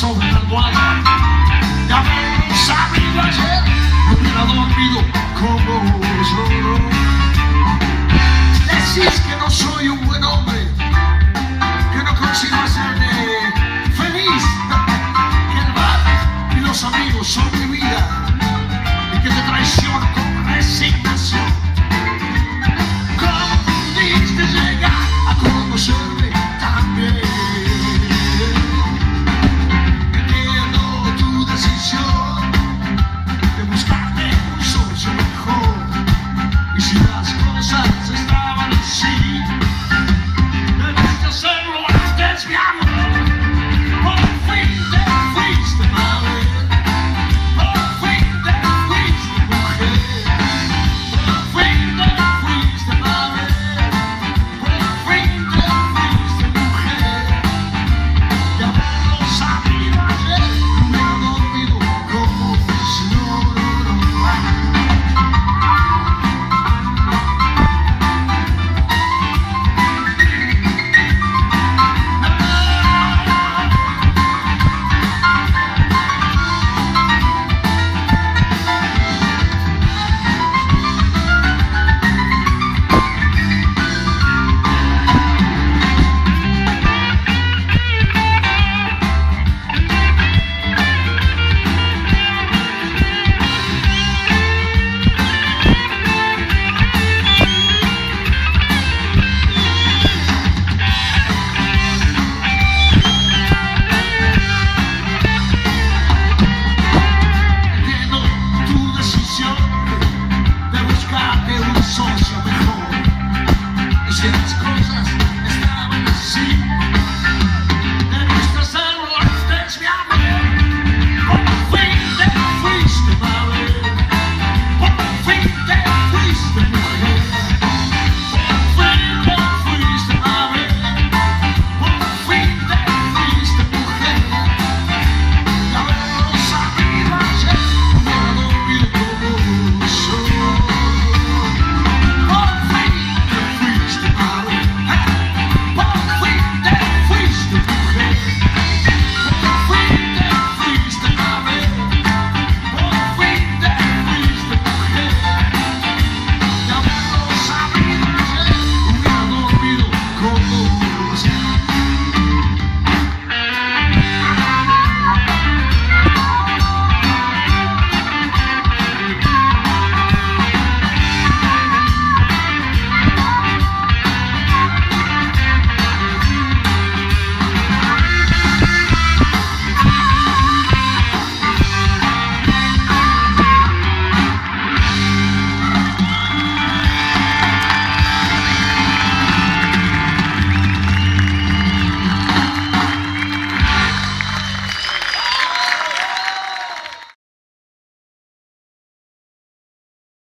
corazón tatuado y a hubiera dormido como solo. De